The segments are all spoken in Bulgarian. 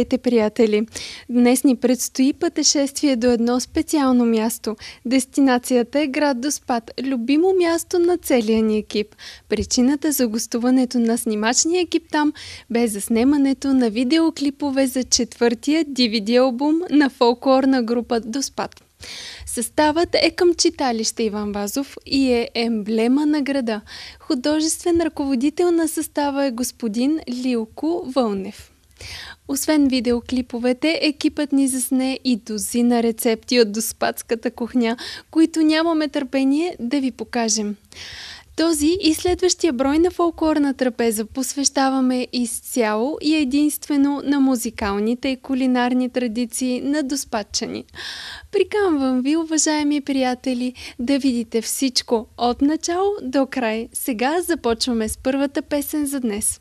Здравейте, приятели! Днес ни предстои пътешествие до едно специално място. Дестинацията е град Доспад, любимо място на целия ни екип. Причината за гостуването на снимачния екип там бе заснемането на видеоклипове за четвъртия DVD албум на фолклорна група Доспад. Съставът е към читалище Иван Вазов и е емблема на града. Художествен ръководител на състава е господин Лилко Вълнев. Освен видеоклиповете, екипът ни засне и дозина рецепти от доспадската кухня, които нямаме търпение да ви покажем. Този и следващия брой на фолклорна трапеза посвещаваме изцяло и единствено на музикалните и кулинарни традиции на доспадчани. Приканвам ви, уважаеми приятели, да видите всичко от начало до край. Сега започваме с първата песен за днес.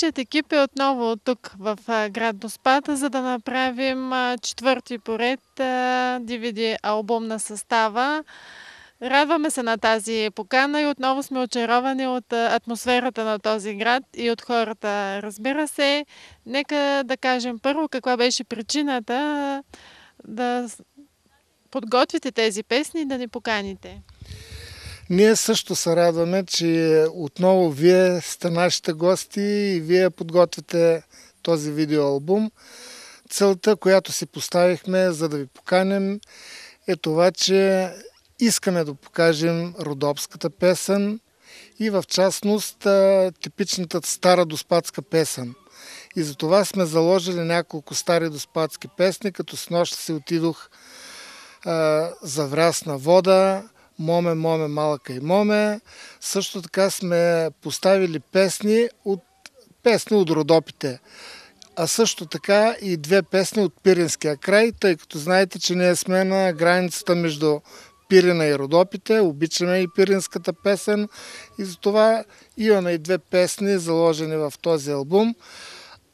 Нашият екип е отново тук в град Доспата, за да направим четвърти поред DVD албум на състава. Радваме се на тази покана и отново сме очаровани от атмосферата на този град и от хората. Разбира се, нека да кажем първо каква беше причината да подготвите тези песни и да ни поканите. Ние също се радваме, че отново вие сте нашите гости и вие подготвяте този видеоалбум. Целта, която си поставихме, за да ви поканем, е това, че искаме да покажем родопската песен и в частност типичната стара доспадска песен. И за това сме заложили няколко стари доспадски песни, като с нощ си отидох а, за врясна вода, Моме, моме, малка и моме. Също така сме поставили песни от, песни от родопите. А също така и две песни от Пиринския край, тъй като знаете, че ние сме на границата между Пирина и Родопите, обичаме и пиринската песен и затова имаме и две песни заложени в този албум.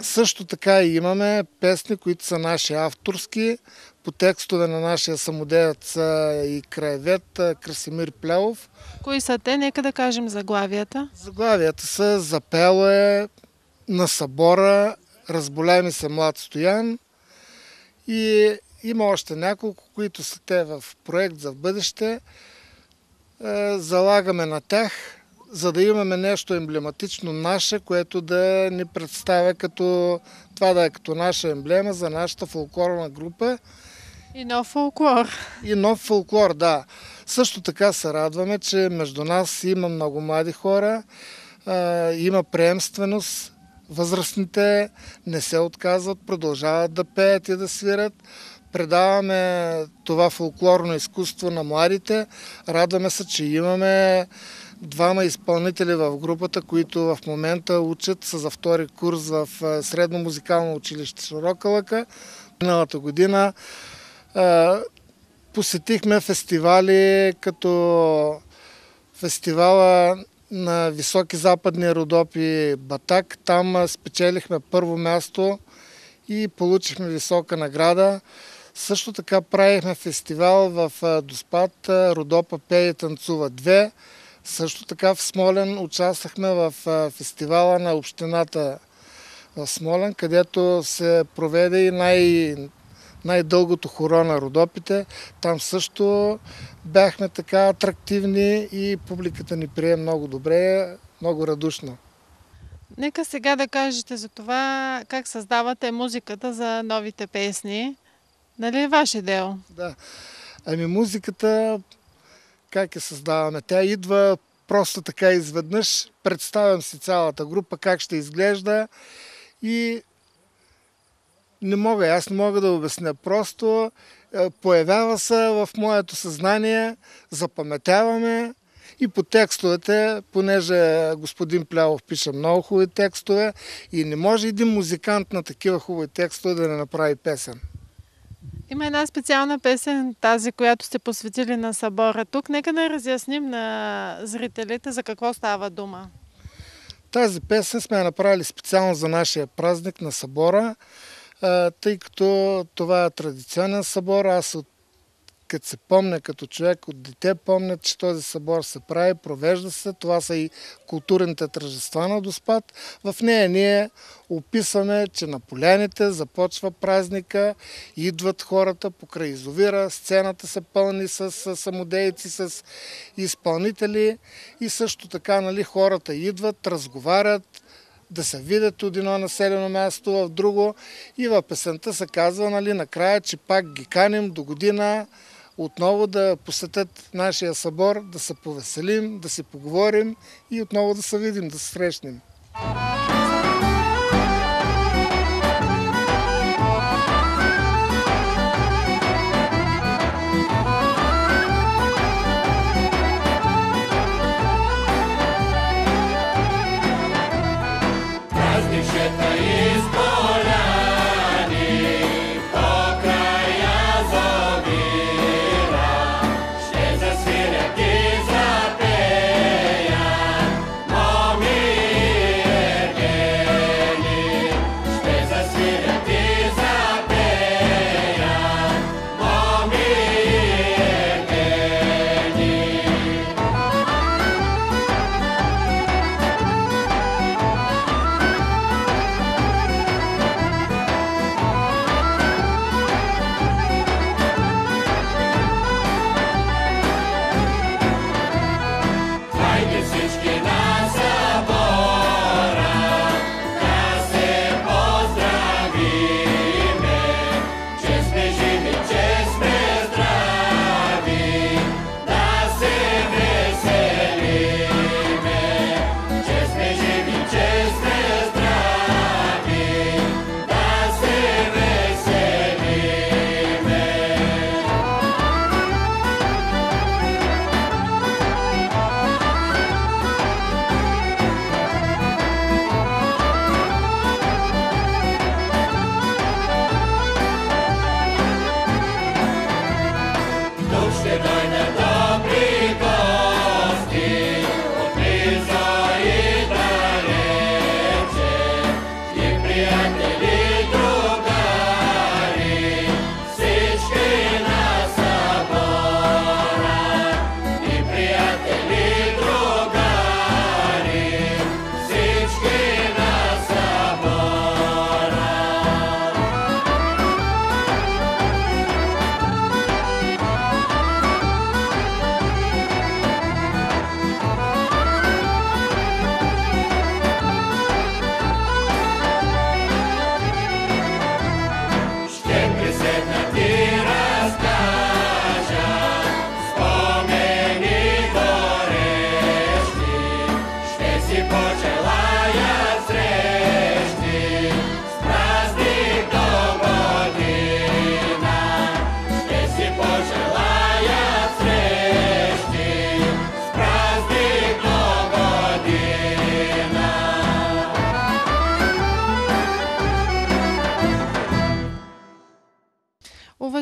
Също така и имаме песни, които са наши авторски, по текстове на нашия самодеец и краевед Красимир Плелов. Кои са те? Нека да кажем заглавията. Заглавията са Запело е на събора, Разболяй ми се млад Стоян и има още няколко, които са те в проект за бъдеще. Е, залагаме на тях, за да имаме нещо емблематично наше, което да ни представя като това да е като наша емблема за нашата фолклорна група. И нов фолклор. И нов фолклор, да. Също така се радваме, че между нас има много млади хора, има преемственост, възрастните не се отказват, продължават да пеят и да свират. Предаваме това фолклорно изкуство на младите. Радваме се, че имаме двама изпълнители в групата, които в момента учат са за втори курс в Средно музикално училище Широка лъка. Миналата година посетихме фестивали като фестивала на Високи западни Родопи Батак. Там спечелихме първо място и получихме висока награда. Също така правихме фестивал в Доспад Родопа пее и танцува 2. Също така в Смолен участвахме в фестивала на общината в Смолен, където се проведе и най- най-дългото хоро на Родопите. Там също бяхме така атрактивни и публиката ни прие много добре, много радушно. Нека сега да кажете за това как създавате музиката за новите песни. Нали е ваше дело? Да. Ами музиката, как я създаваме? Тя идва просто така изведнъж. Представям си цялата група, как ще изглежда и не мога, аз не мога да обясня. Просто е, появява се в моето съзнание, запаметяваме и по текстовете, понеже господин Плявов пише много хубави текстове и не може един музикант на такива хубави текстове да не направи песен. Има една специална песен, тази, която сте посветили на събора тук. Нека да разясним на зрителите за какво става дума. Тази песен сме направили специално за нашия празник на събора тъй като това е традиционен събор. Аз от като се помня като човек от дете, помня, че този събор се прави, провежда се. Това са и културните тържества на Доспад. В нея ние описваме, че на поляните започва празника, идват хората покрай изовира, сцената се пълни с самодейци, с изпълнители и също така нали, хората идват, разговарят, да се видят от едно населено място в друго. И в песента се казва нали, накрая, че пак ги каним до година отново да посетят нашия събор, да се повеселим, да си поговорим и отново да се видим, да се срещнем.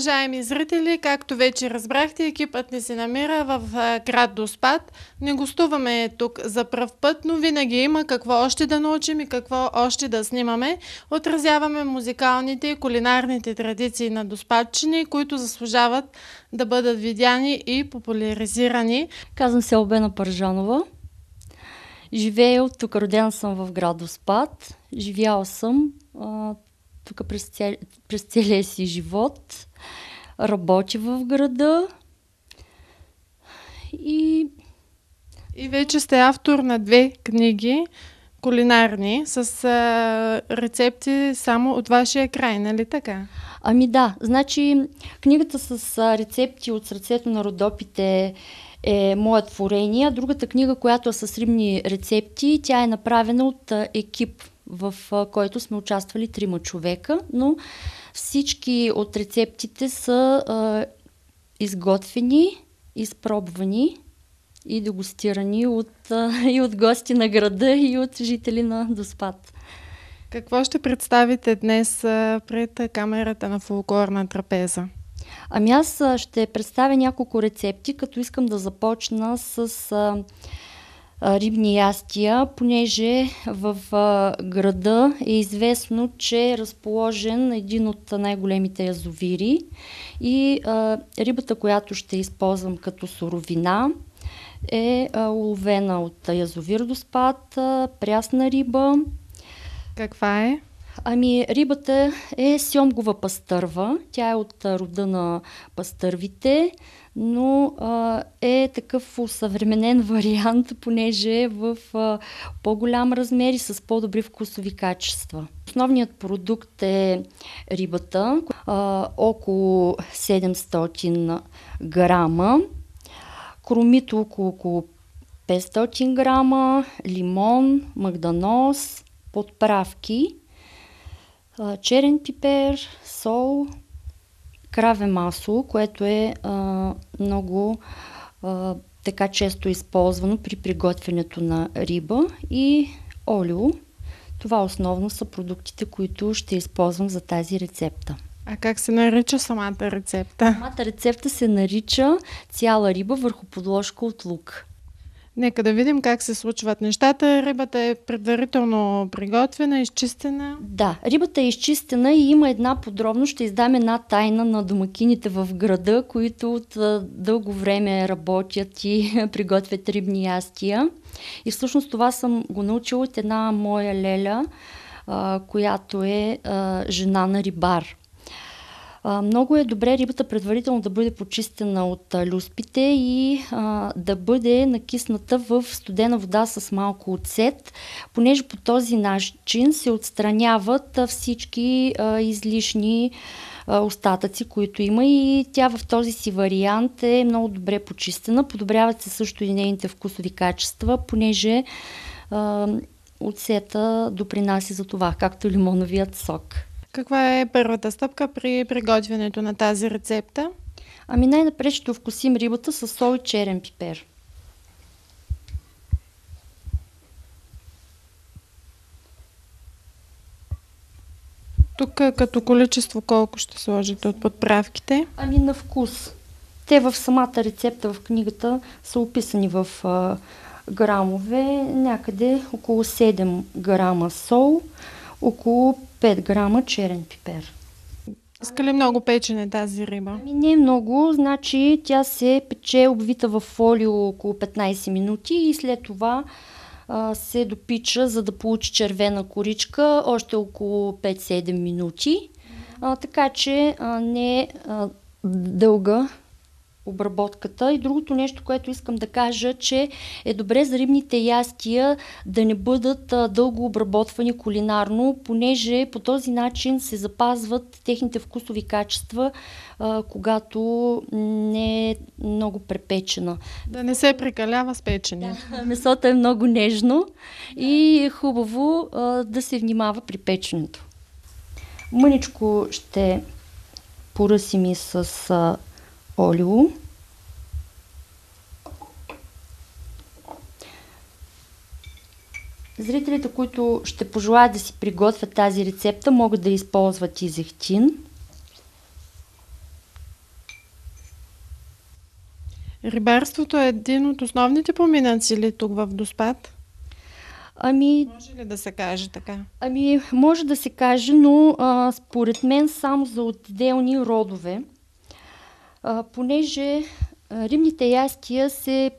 Уважаеми зрители, както вече разбрахте, екипът ни се намира в град Доспад. Не гостуваме тук за пръв път, но винаги има какво още да научим и какво още да снимаме. Отразяваме музикалните и кулинарните традиции на Доспадчини, които заслужават да бъдат видяни и популяризирани. Казвам се Обена Пържанова. Живея от тук, родена съм в град Доспад. Живяла съм тук през, ця... през целия си живот. Работя в града. И... И вече сте автор на две книги кулинарни с а, рецепти само от вашия край, нали така? Ами да, значи книгата с а, рецепти от сърцето на родопите е мое творение. Другата книга, която е с рибни рецепти, тя е направена от а, екип в който сме участвали трима човека, но всички от рецептите са а, изготвени, изпробвани и дегустирани от, а, и от гости на града, и от жители на Доспад. Какво ще представите днес пред камерата на фолклорна трапеза? Ами аз ще представя няколко рецепти, като искам да започна с а, рибни ястия, понеже в града е известно, че е разположен един от най-големите язовири и рибата, която ще използвам като суровина, е уловена от язовир до спад, прясна риба. Каква е? Ами, рибата е сьомгова пастърва. Тя е от рода на пастървите но а, е такъв усъвременен вариант, понеже е в а, по-голям размер и с по-добри вкусови качества. Основният продукт е рибата, а, около 700 грама, кромито около, около 500 грама, лимон, магданоз, подправки, черен пипер, сол, краве масло, което е а, много а, така често използвано при приготвянето на риба и олио. Това основно са продуктите, които ще използвам за тази рецепта. А как се нарича самата рецепта? Самата рецепта се нарича цяла риба върху подложка от лук. Нека да видим как се случват нещата. Рибата е предварително приготвена, изчистена. Да, рибата е изчистена и има една подробност. Ще издам една тайна на домакините в града, които от дълго време работят и приготвят рибни ястия. И всъщност това съм го научила от една моя леля, която е жена на рибар. Много е добре рибата предварително да бъде почистена от люспите и да бъде накисната в студена вода с малко оцет, понеже по този начин се отстраняват всички излишни остатъци, които има и тя в този си вариант е много добре почистена. Подобряват се също и нейните вкусови качества, понеже оцета допринася за това, както лимоновият сок. Каква е първата стъпка при приготвянето на тази рецепта? Ами най-напред ще вкусим рибата с сол и черен пипер. Тук като количество колко ще сложите от подправките? Ами на вкус. Те в самата рецепта в книгата са описани в а, грамове, някъде около 7 грама сол, около 5 грама черен пипер. Иска ли много печене тази риба? Ами не много, значи тя се пече обвита в фолио около 15 минути и след това а, се допича, за да получи червена коричка, още около 5-7 минути. А, така че а, не е дълга обработката. И другото нещо, което искам да кажа, че е добре за рибните ястия да не бъдат дълго обработвани кулинарно, понеже по този начин се запазват техните вкусови качества, когато не е много препечена. Да не се прекалява с печения. Да, месото е много нежно и е хубаво да се внимава при печенето. Мъничко ще поръсим и с олио. Зрителите, които ще пожелаят да си приготвят тази рецепта, могат да използват и зехтин. Рибарството е един от основните поминъци ли тук в Доспад? Ами, може ли да се каже така? Ами, може да се каже, но а, според мен само за отделни родове понеже рибните ястия се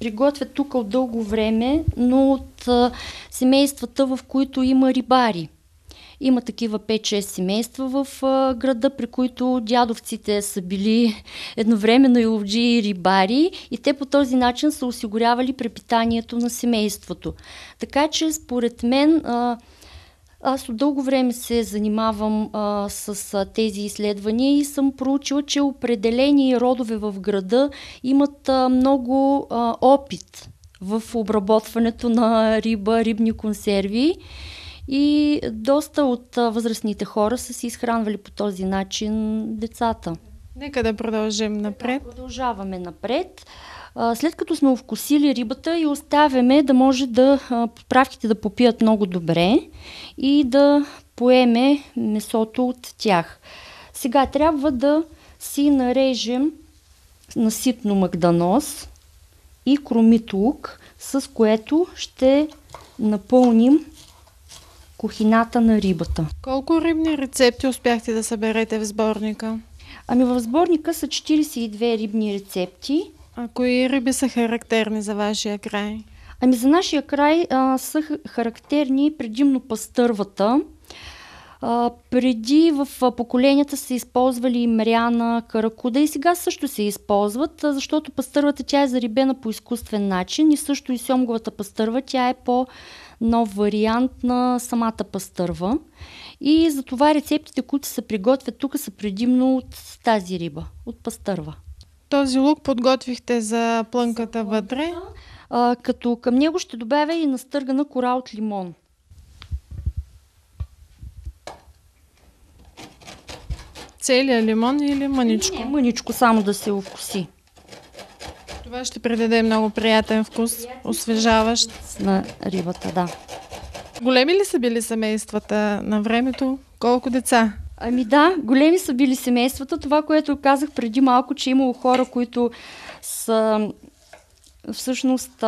приготвят тук от дълго време, но от семействата, в които има рибари. Има такива 5-6 семейства в а, града, при които дядовците са били едновременно и ловджи и рибари и те по този начин са осигурявали препитанието на семейството. Така че според мен а, аз от дълго време се занимавам а, с а, тези изследвания и съм проучила, че определени родове в града имат а, много а, опит в обработването на риба, рибни консерви и доста от а, възрастните хора са си изхранвали по този начин децата. Нека да продължим напред. Продължаваме напред. След като сме овкусили рибата и оставяме да може да поправките да попият много добре и да поеме месото от тях. Сега трябва да си нарежем на ситно магданоз и кромит лук, с което ще напълним кухината на рибата. Колко рибни рецепти успяхте да съберете в сборника? Ами в сборника са 42 рибни рецепти. А кои риби са характерни за вашия край? Ами за нашия край а, са характерни предимно пастървата. А, преди в поколенията са използвали мряна, каракуда и сега също се използват, защото пастървата тя е зарибена по изкуствен начин и също и сьомговата пастърва, тя е по нов вариант на самата пастърва. И затова рецептите, които се приготвят тук са предимно от тази риба, от пастърва. Този лук подготвихте за плънката вътре. А, като към него ще добавя и настъргана кора от лимон. Целият лимон или мъничко? Не, мъничко само да се овкуси Това ще придаде много приятен вкус, освежаващ. на рибата, да. Големи ли са били семействата на времето? Колко деца? Ами да, големи са били семействата. Това, което казах преди малко, че имало хора, които са всъщност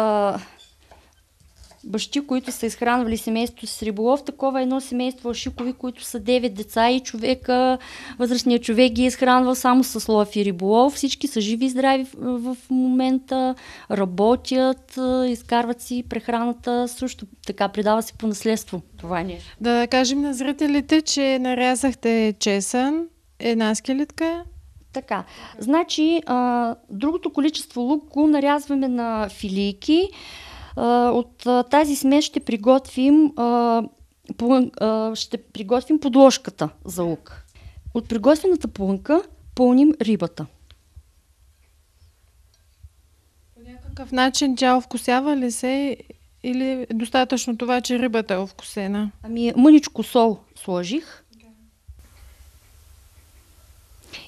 бащи, които са изхранвали семейството с риболов. Такова е едно семейство Ашикови, които са 9 деца и човека, възрастният човек ги е изхранвал само с лов и риболов. Всички са живи и здрави в, момента, работят, изкарват си прехраната, също така предава се по наследство това нещо. Да кажем на зрителите, че нарязахте чесън, една скелетка, Така, значи а, другото количество лук го нарязваме на филийки. А, от а, тази смес ще приготвим, а, плън, а, ще приготвим подложката за лук. От приготвената плънка пълним рибата. по някакъв начин тя овкусява ли се или е достатъчно това, че рибата е овкусена? Ами мъничко сол сложих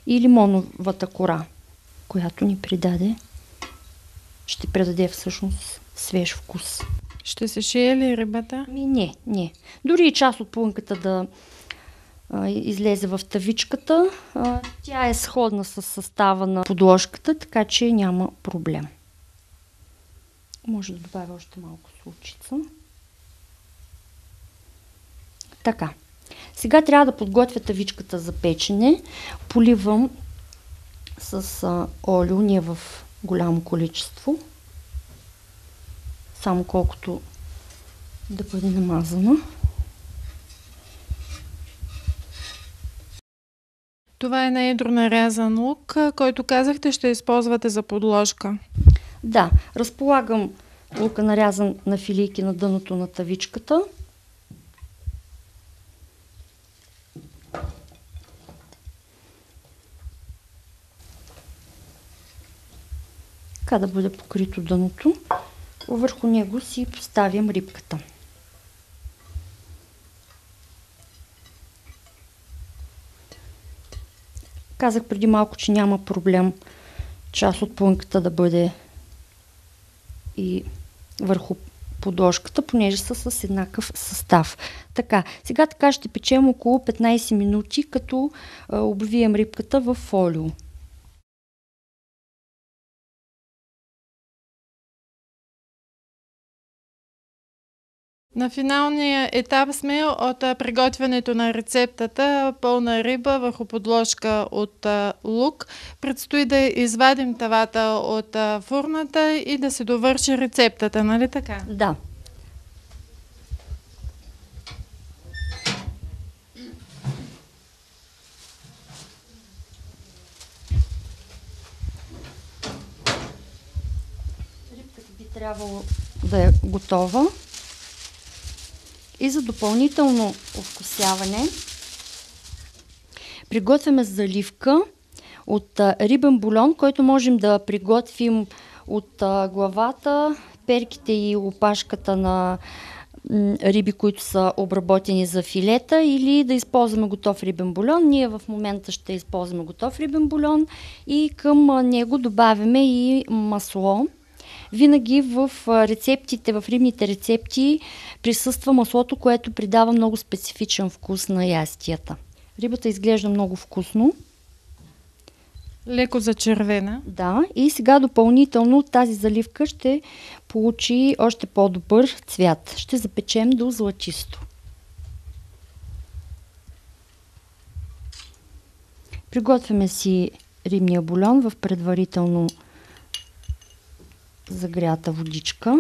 и лимоновата кора, която ни придаде, ще придаде всъщност свеж вкус. Ще се шие ли рибата? Ми не, не. Дори и част от плънката да а, излезе в тавичката, а, тя е сходна с състава на подложката, така че няма проблем. Може да добавя още малко случица. Така. Сега трябва да подготвя тавичката за печене. Поливам с а, олио, не в голямо количество. Само колкото да бъде намазана. Това е на едро нарязан лук, който казахте ще използвате за подложка. Да, разполагам лука нарязан на филийки на дъното на тавичката. Така да бъде покрито дъното. Върху него си поставям рибката. Казах преди малко, че няма проблем част от плънката да бъде и върху подложката, понеже са с еднакъв състав. Така, сега така ще печем около 15 минути, като обвием рибката в фолио. На финалния етап сме от приготвянето на рецептата пълна риба върху подложка от лук. Предстои да извадим тавата от фурната и да се довърши рецептата, нали така? Да. Рибката би трябвало да е готова. И за допълнително овкусяване приготвяме заливка от рибен бульон, който можем да приготвим от главата, перките и опашката на риби, които са обработени за филета или да използваме готов рибен бульон. Ние в момента ще използваме готов рибен бульон и към него добавяме и масло. Винаги в рецептите, в рибните рецепти присъства маслото, което придава много специфичен вкус на ястията. Рибата изглежда много вкусно. Леко зачервена. Да, и сега допълнително тази заливка ще получи още по-добър цвят. Ще запечем до златисто. Приготвяме си рибния бульон в предварително загрята водичка.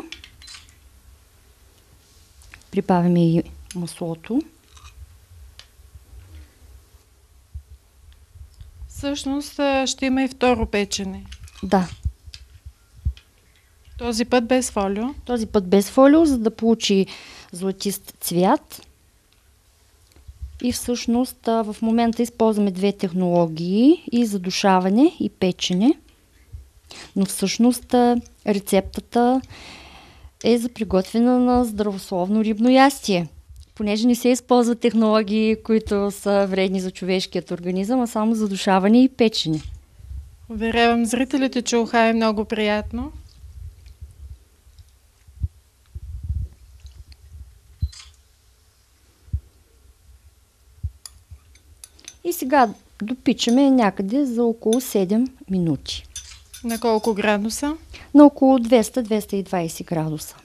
Прибавяме и маслото. Всъщност ще има и второ печене. Да. Този път без фолио? Този път без фолио, за да получи златист цвят. И всъщност в момента използваме две технологии и задушаване и печене. Но всъщност рецептата е за приготвяне на здравословно рибно ястие. Понеже не се използват технологии, които са вредни за човешкият организъм, а само за душаване и печене. Уверявам зрителите, че уха е много приятно. И сега допичаме някъде за около 7 минути. На колко градуса? На около 200-220 градуса.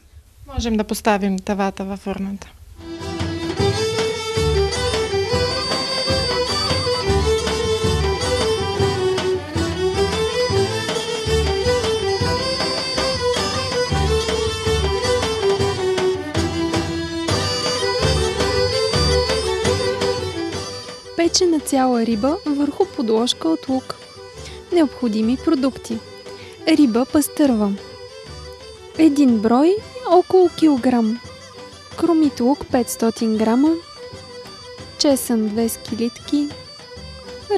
Можем да поставим тавата във фурната. Печена цяла риба върху подложка от лук. Необходими продукти. Риба пастърва. Един брой около килограм. Кромит лук 500 грама. Чесън 2 скилитки.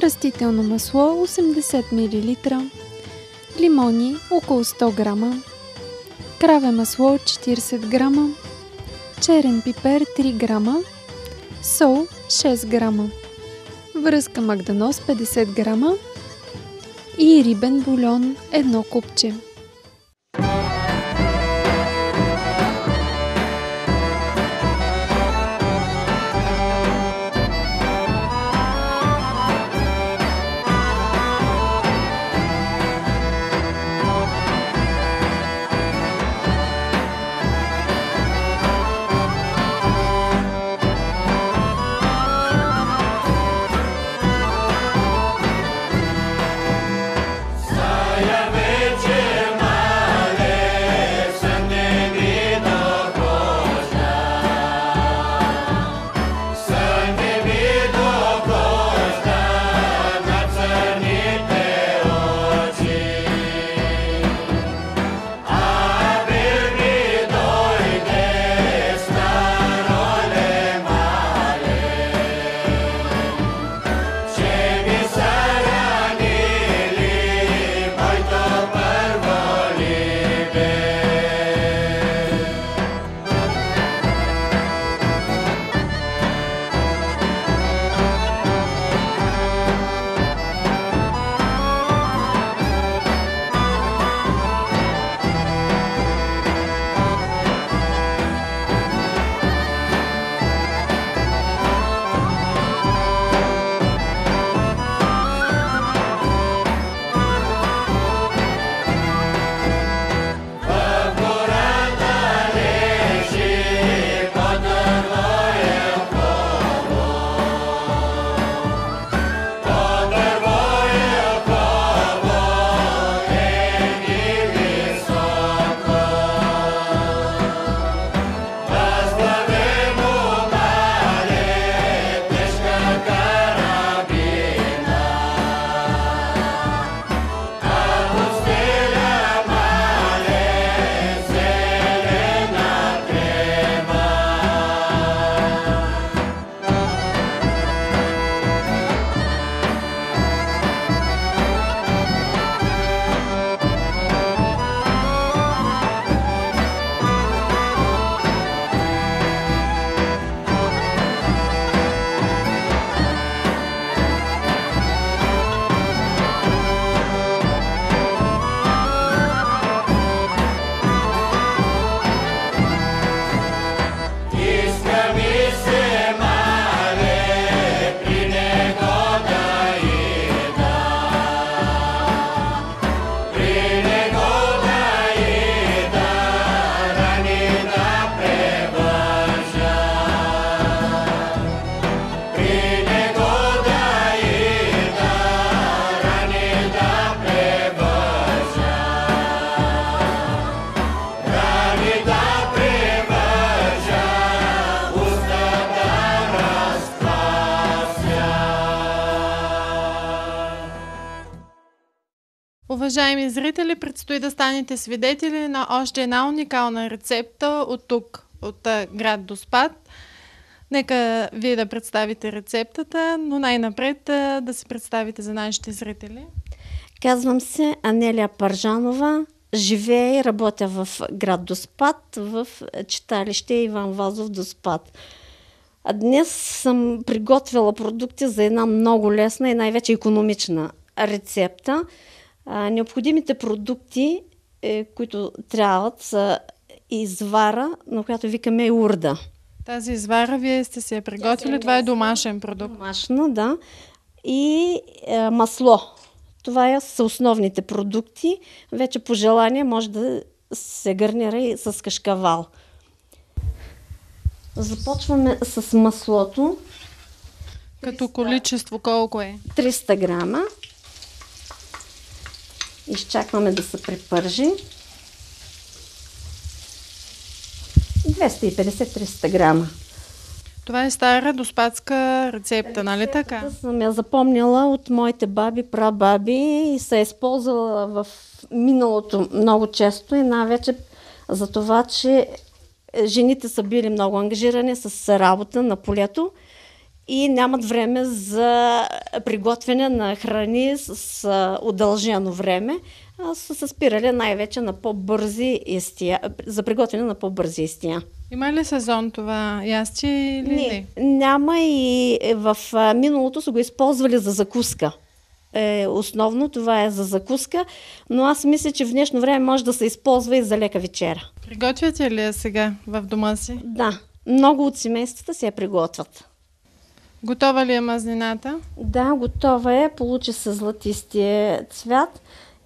Растително масло 80 мл. Лимони около 100 грама. Краве масло 40 грама. Черен пипер 3 грама. Сол 6 грама. Връзка магданоз 50 грама и рибен бульон едно купче. Уважаеми зрители, предстои да станете свидетели на още една уникална рецепта от тук, от град Доспад. Нека вие да представите рецептата, но най-напред да се представите за нашите зрители. Казвам се Анелия Паржанова, живея и работя в град Доспад, в читалище Иван Вазов Доспад. Днес съм приготвила продукти за една много лесна и най-вече економична рецепта. А, необходимите продукти, е, които трябват, са извара, на която викаме урда. Тази извара вие сте се я приготвили, това е домашен продукт. Домашно, да. И е, масло. Това са основните продукти. Вече по желание може да се гарнира и с кашкавал. Започваме с маслото. Като количество колко е? 300 грама. Изчакваме да се препържи. 250-300 грама. Това е стара доспадска рецепта, нали така? Съм я запомнила от моите баби, прабаби и се е използвала в миналото много често и най-вече за това, че жените са били много ангажирани с работа на полето и нямат време за приготвяне на храни с удължено време. А са се спирали най-вече на по-бързи истия, за приготвяне на по-бързи истия. Има ли сезон това ястие или не? не? Няма и в миналото са го използвали за закуска. Е, основно това е за закуска, но аз мисля, че в днешно време може да се използва и за лека вечера. Приготвяте ли я сега в дома си? Да, много от семействата се я приготвят. Готова ли е мазнината? Да, готова е. Получи се златистия цвят.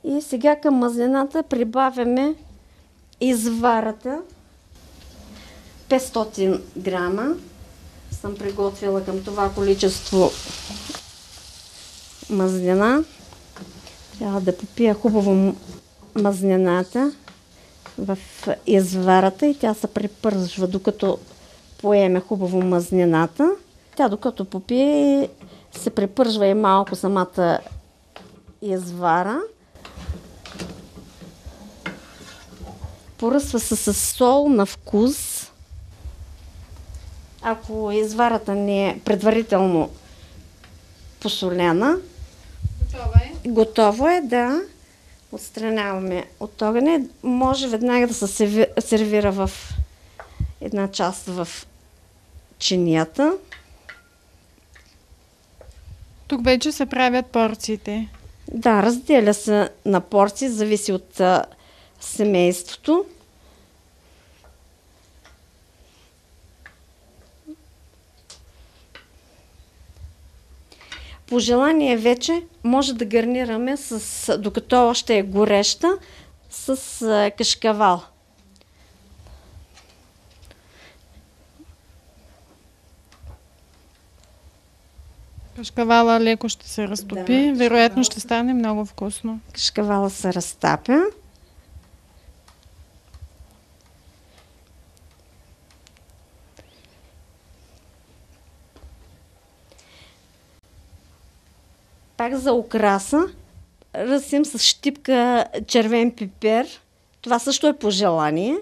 И сега към мазнината прибавяме изварата. 500 грама съм приготвила към това количество мазнина. Трябва да попия хубаво мазнината в изварата и тя се препържва докато поеме хубаво мазнината. Тя докато попие се препържва и малко самата извара. Поръсва се с сол на вкус. Ако изварата не е предварително посолена, Готова е. готово е да отстраняваме от огъня. Може веднага да се сервира в една част в чинията. Тук вече се правят порциите. Да, разделя се на порции, зависи от а, семейството. По желание вече може да гарнираме с, докато още е гореща, с а, кашкавал. Кашкавала леко ще се разтопи. Да, Вероятно ще стане много вкусно. Кашкавала се разтапя. Пак за украса ръсим с щипка червен пипер. Това също е по желание.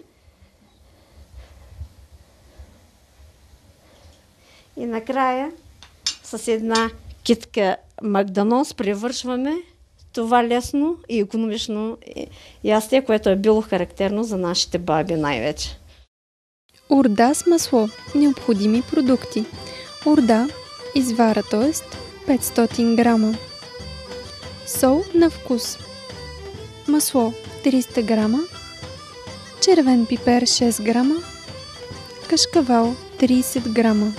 И накрая с една китка Магданос привършваме това лесно и економично ястие, което е било характерно за нашите баби най-вече. Урда с масло. Необходими продукти. Урда, извара, т.е. 500 грама. Сол на вкус. Масло 300 грама. Червен пипер 6 грама. Кашкавал 30 грама.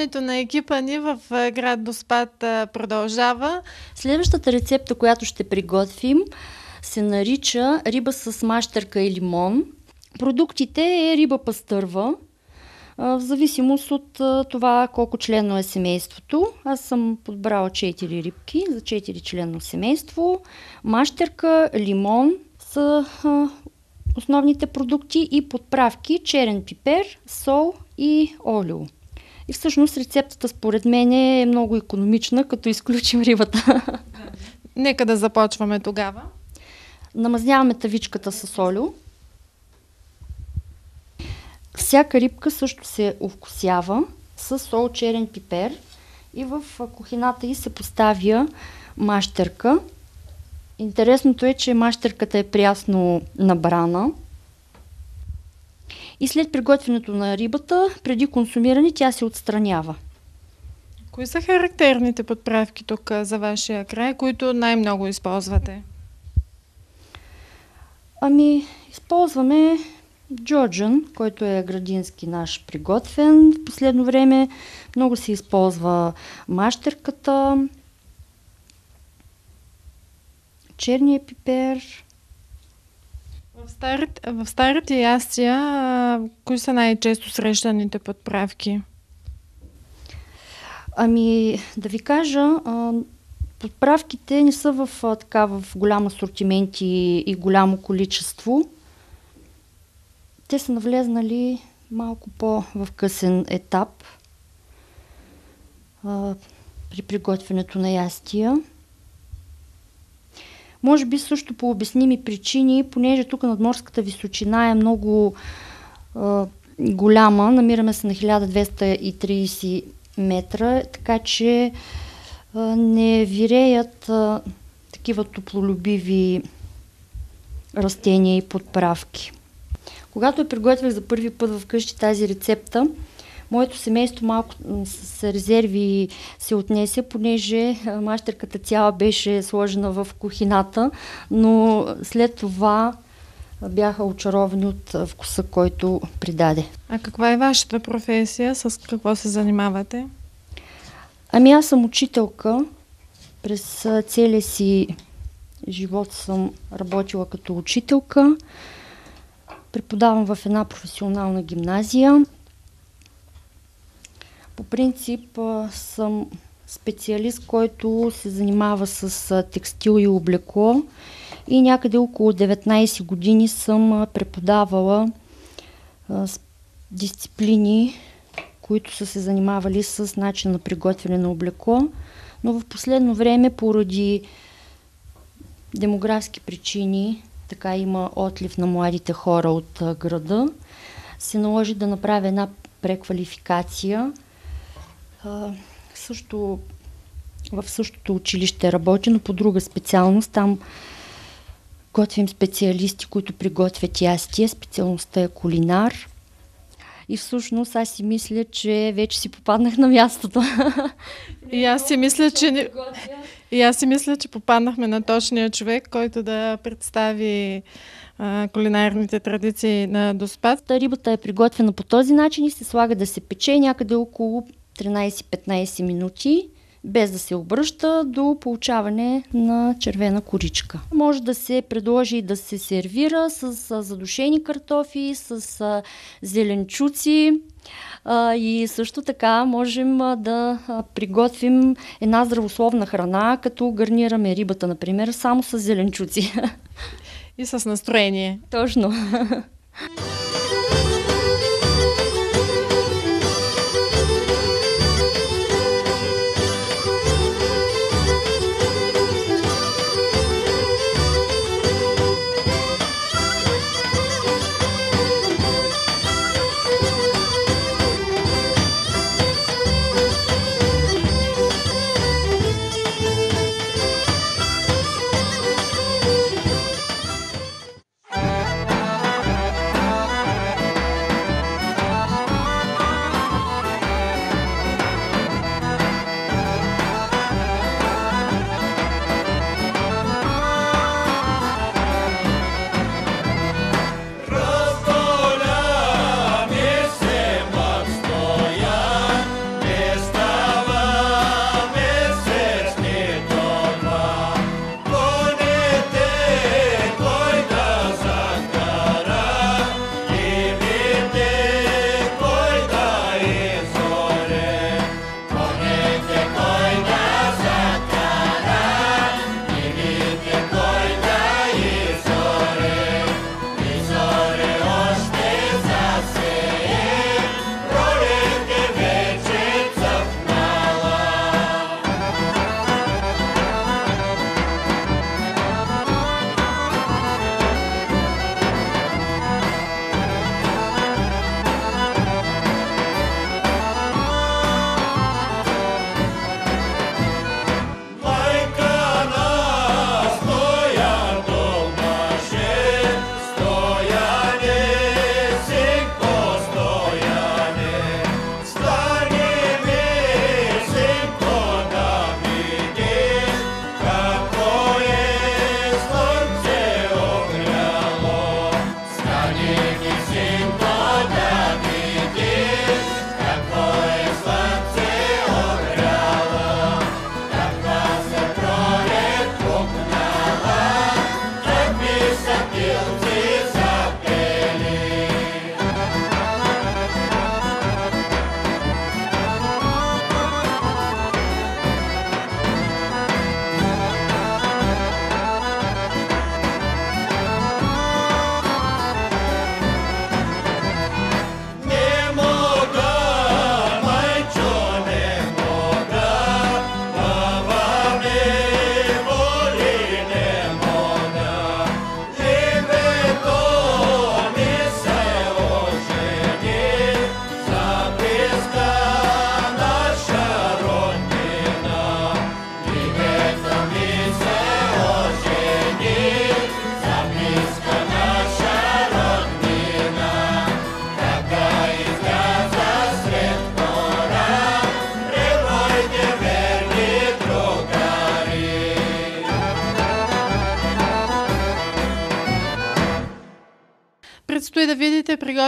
Пребиваването на екипа ни в град Доспад продължава. Следващата рецепта, която ще приготвим, се нарича риба с мащерка и лимон. Продуктите е риба пастърва, в зависимост от това колко членно е семейството. Аз съм подбрала 4 рибки за 4 членно семейство. Мащерка, лимон са основните продукти и подправки черен пипер, сол и олио. И всъщност рецептата според мен е много економична, като изключим рибата. Нека да започваме тогава. Намазняваме тавичката с олио. Всяка рибка също се овкусява с сол, черен пипер и в кухината й се поставя мащерка. Интересното е, че мащерката е прясно набрана, и след приготвянето на рибата, преди консумиране, тя се отстранява. Кои са характерните подправки тук за вашия край, които най-много използвате? Ами, използваме джоджан, който е градински наш приготвен. В последно време много се използва мащерката, черния пипер, в старите ястия, кои са най-често срещаните подправки? Ами, да ви кажа, подправките не са в, така, в голям асортимент и, и голямо количество. Те са навлезнали малко по-в късен етап а, при приготвянето на ястия. Може би също по обясними причини, понеже тук надморската височина е много а, голяма, намираме се на 1230 метра, така че а, не виреят а, такива топлолюбиви растения и подправки. Когато я приготвях за първи път вкъщи тази рецепта, Моето семейство малко с резерви се отнесе, понеже мащерката цяла беше сложена в кухината, но след това бяха очаровани от вкуса, който придаде. А каква е вашата професия? С какво се занимавате? Ами аз съм учителка. През целия си живот съм работила като учителка. Преподавам в една професионална гимназия. По принцип съм специалист, който се занимава с текстил и облекло. И някъде около 19 години съм преподавала дисциплини, които са се занимавали с начин на приготвяне на облекло, но в последно време поради демографски причини, така има отлив на младите хора от града, се наложи да направя една преквалификация – а, също в същото училище работя, но по друга специалност. Там готвим специалисти, които приготвят ястия. Специалността е кулинар. И всъщност аз си мисля, че вече си попаднах на мястото. И аз си мисля, че И аз си мисля, че попаднахме на точния човек, който да представи а, кулинарните традиции на Доспад. Рибата е приготвена по този начин и се слага да се пече някъде около 13-15 минути, без да се обръща до получаване на червена коричка. Може да се предложи и да се сервира с задушени картофи, с зеленчуци и също така можем да приготвим една здравословна храна, като гарнираме рибата, например, само с зеленчуци. И с настроение. Точно.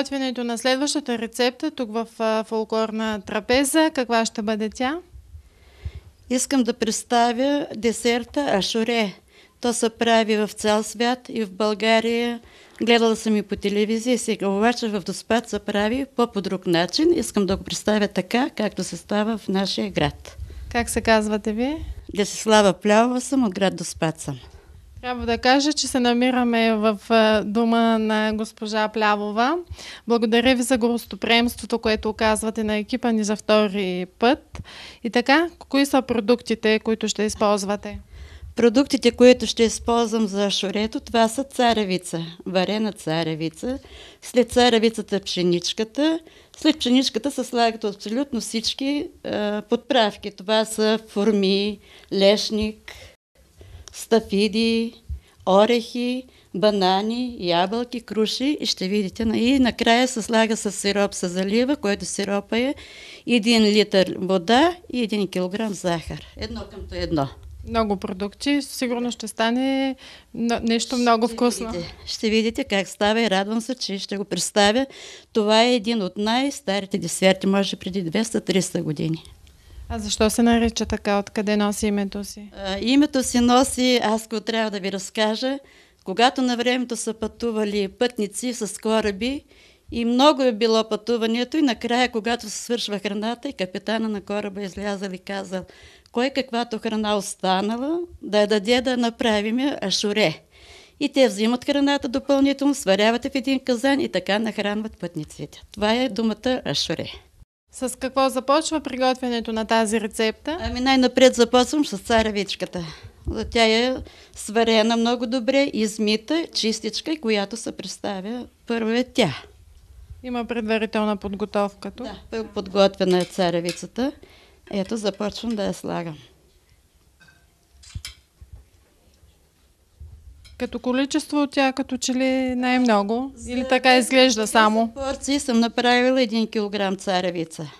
Приготвянето на следващата рецепта тук в фолклорна трапеза. Каква ще бъде тя? Искам да представя десерта Ашуре. То се прави в цял свят и в България. Гледала съм и по телевизия, сега обаче в Доспад се прави по друг начин. Искам да го представя така, както се става в нашия град. Как се казвате вие? Десислава Плявова съм, от град Доспад съм. Трябва да кажа, че се намираме в дома на госпожа Плявова. Благодаря ви за гостоприемството, което оказвате на екипа ни за втори път. И така, кои са продуктите, които ще използвате? Продуктите, които ще използвам за шорето, това са царевица, варена царевица. След царевицата пшеничката. След пшеничката се слагат абсолютно всички е, подправки. Това са форми, лешник, стафиди, орехи, банани, ябълки, круши и ще видите. И накрая се слага с сироп с залива, който сиропа е 1 литър вода и 1 кг захар. Едно към едно. Много продукти, сигурно ще стане нещо много ще вкусно. Видите, ще видите как става и радвам се, че ще го представя. Това е един от най-старите десерти, може преди 200-300 години. А защо се нарича така? Откъде носи името си? А, името си носи, аз го трябва да ви разкажа, когато на времето са пътували пътници с кораби и много е било пътуването и накрая, когато се свършва храната и капитана на кораба излязал и казал, кой каквато храна останала, да я даде да направим ашуре. И те взимат храната допълнително, сваряват в един казан и така нахранват пътниците. Това е думата ашуре. С какво започва приготвянето на тази рецепта? Ами най-напред започвам с царевичката. Тя е сварена много добре, измита, чистичка, която се представя първо е тя. Има предварителна подготовка тук? Да, подготвена е царевицата. Ето започвам да я слагам. Като количество тя като че ли най-много? Или така изглежда само? Порции съм направила 1 кг царевица.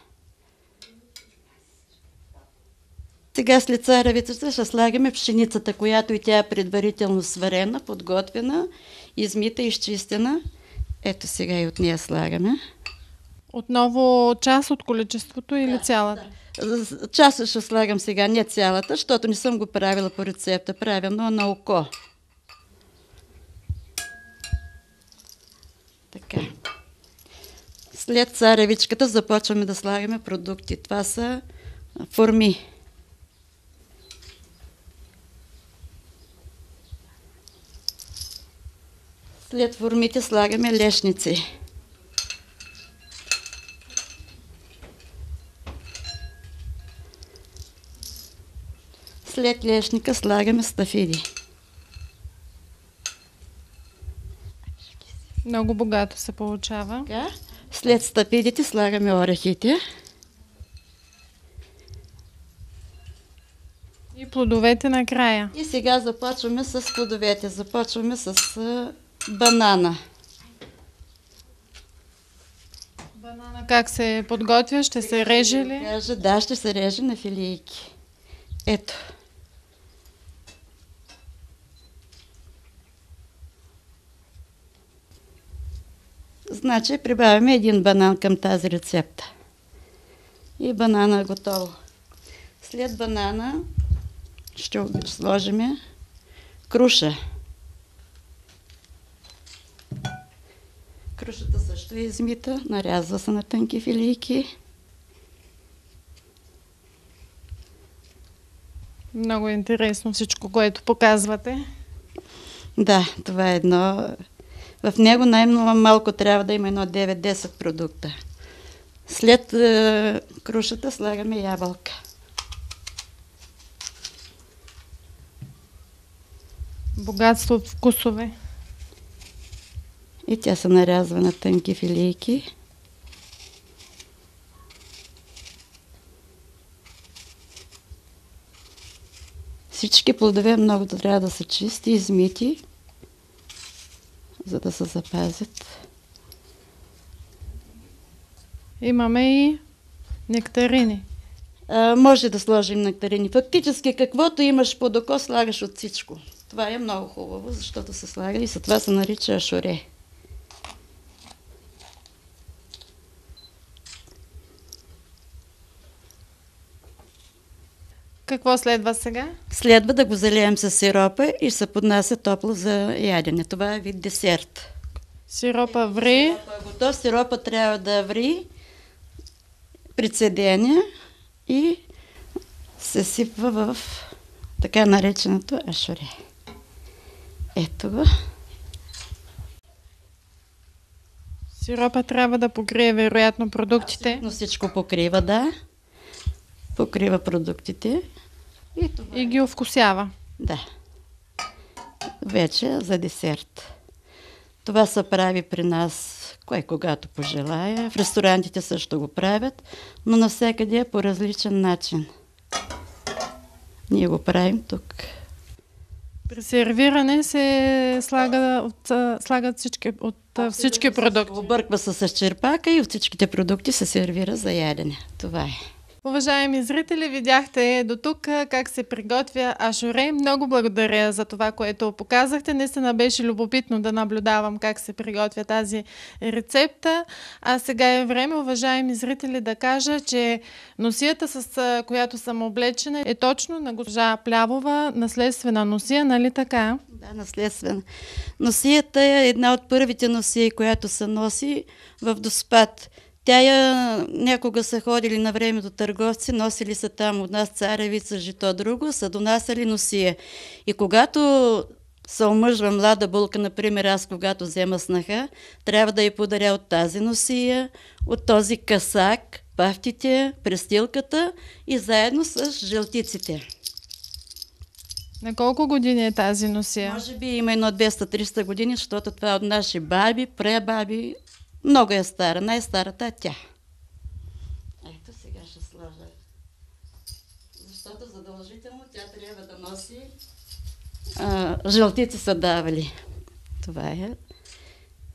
Сега след царевицата ще слагаме пшеницата, която и тя е предварително сварена, подготвена, измита, изчистена. Ето сега и от нея слагаме. Отново част от количеството или да, цялата? Да. Част ще слагам сега, не цялата, защото не съм го правила по рецепта, правя но на око. Така. След царевичката започваме да слагаме продукти. Това са форми. След формите слагаме лешници. След лешника слагаме стафиди. Много богато се получава. Така. След стапидите слагаме орехите. И плодовете накрая. И сега започваме с плодовете. Започваме с банана. Банана как се подготвя? Ще се реже ли? Да, ще се реже на филийки. Ето. Значи прибавяме един банан към тази рецепта. И банана е готово. След банана ще сложим круша. Крушата също е измита, нарязва се на тънки филийки. Много е интересно всичко, което показвате. Да, това е едно в него най-малко трябва да има едно 9-10 продукта. След е, крушата слагаме ябълка. Богатство от вкусове. И тя се нарязва на тънки филийки. Всички плодове много трябва да са чисти, измити за да се запазят. Имаме и нектарини. А, може да сложим нектарини. Фактически, каквото имаш под око, слагаш от всичко. Това е много хубаво, защото се слага и за това се нарича ашоре. Какво следва сега? Следва да го залеем с сиропа и се поднася топло за ядене. Това е вид десерт. Сиропа ври. Сиропа е готов. Сиропа трябва да ври при цедение и се сипва в така нареченото ашуре. Ето го. Сиропа трябва да покрие вероятно продуктите. Но всичко покрива, да. Покрива продуктите. И това И ги овкусява. Да. Вече за десерт. Това се прави при нас, кой когато пожелая. В ресторантите също го правят, но навсякъде е по различен начин. Ние го правим тук. При сервиране се слага от, слагат всички, от всички продукти. Обърква се с черпака и от всичките продукти се сервира за ядене. Това е. Уважаеми зрители, видяхте до тук как се приготвя ашуре. Много благодаря за това, което показахте. Наистина беше любопитно да наблюдавам как се приготвя тази рецепта. А сега е време, уважаеми зрители, да кажа, че носията, с която съм облечена, е точно на госпожа Плявова, наследствена носия, нали така? Да, наследствена. Носията е една от първите носии, която се носи в доспад. Тя я, някога са ходили на времето търговци, носили са там от нас царевица, жито друго, са донасяли носия. И когато се омъжва млада булка, например, аз когато взема снаха, трябва да я подаря от тази носия, от този касак, пафтите, престилката и заедно с жълтиците. На колко години е тази носия? Може би има едно 200-300 години, защото това е от наши баби, пребаби, много е стара. Най-старата е тя. Ето сега ще сложа. Защото задължително тя трябва да носи а, жълтици са давали. Това е.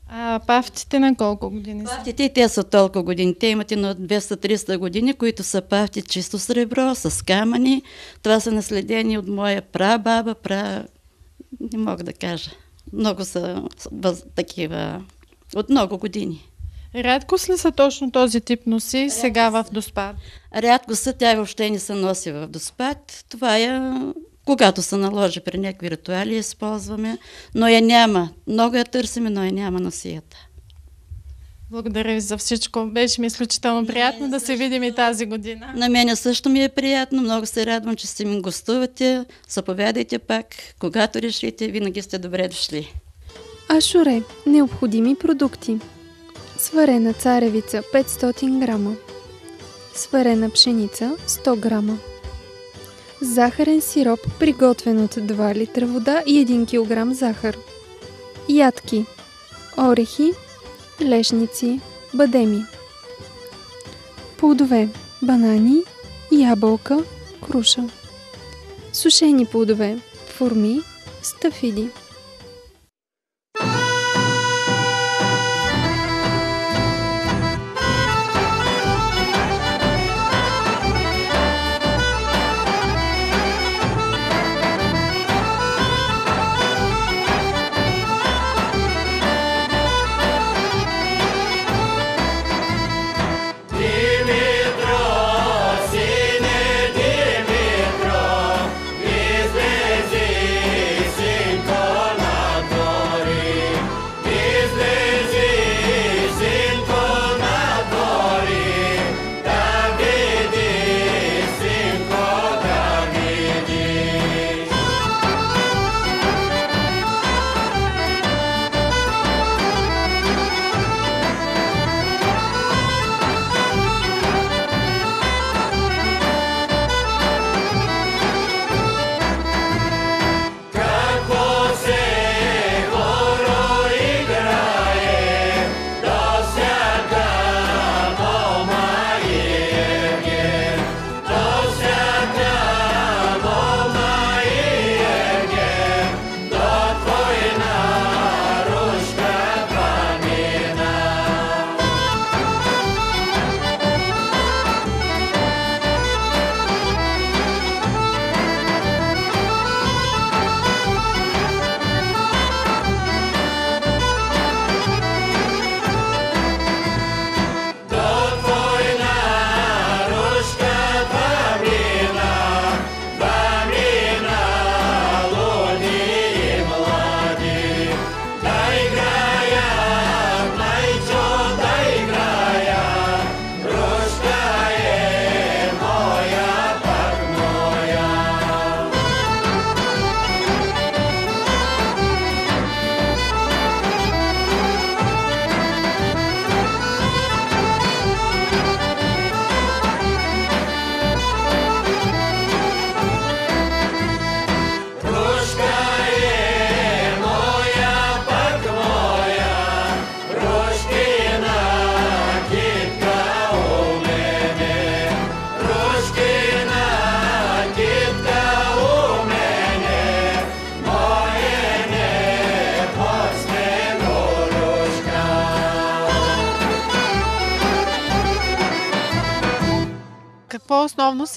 А пафтите на колко години са? Пафтите те са толкова години. Те имат на 200-300 години, които са пафти чисто сребро, с камъни. Това са наследени от моя прабаба, пра... Не мога да кажа. Много са въз... такива от много години. Рядко ли са точно този тип носи Рядко сега в доспад? Рядко са, тя въобще не се носи в доспад. Това е когато се наложи при някакви ритуали, използваме, но я няма. Много я търсиме, но я няма носията. Благодаря ви за всичко. Беше ми изключително приятно да се видим и тази година. На мене също ми е приятно. Много се радвам, че сте ми гостувате. Заповядайте пак. Когато решите, винаги сте добре дошли. Ашуре. Необходими продукти. Сварена царевица 500 грама. Сварена пшеница 100 грама. Захарен сироп, приготвен от 2 литра вода и 1 кг захар. Ядки. Орехи, лешници, бадеми. Плодове. Банани, ябълка, круша. Сушени плодове. Форми, стафиди.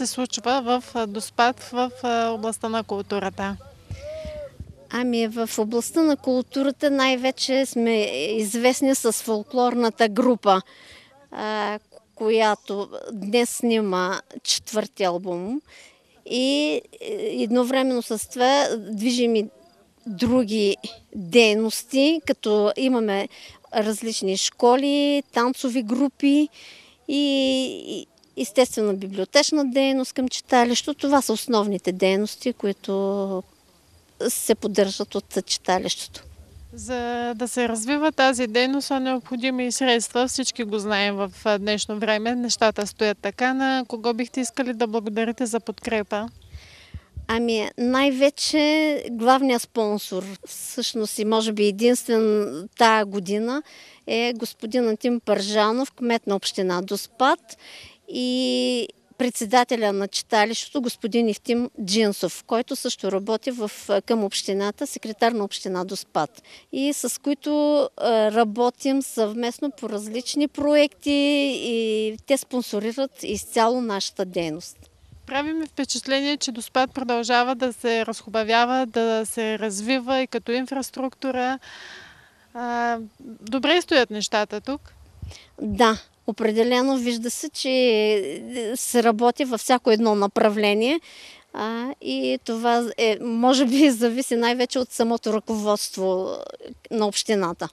Се случва в Доспад в областта на културата? Ами в областта на културата най-вече сме известни с фолклорната група, която днес снима четвърти албум. И едновременно с това движим и други дейности, като имаме различни школи, танцови групи и естествено библиотечна дейност към читалището. Това са основните дейности, които се поддържат от читалището. За да се развива тази дейност са необходими и средства. Всички го знаем в днешно време. Нещата стоят така. На кого бихте искали да благодарите за подкрепа? Ами най-вече главният спонсор, всъщност и може би единствен тая година, е господин Антим Пържанов, кмет на община Доспад и председателя на читалището, господин Евтим Джинсов, който също работи в, към общината, секретар на община Доспад и с които работим съвместно по различни проекти и те спонсорират изцяло нашата дейност. Прави ми впечатление, че Доспад продължава да се разхубавява, да се развива и като инфраструктура. добре стоят нещата тук. Да, определено вижда се, че се работи във всяко едно направление. А, и това е, може би зависи най-вече от самото ръководство на общината.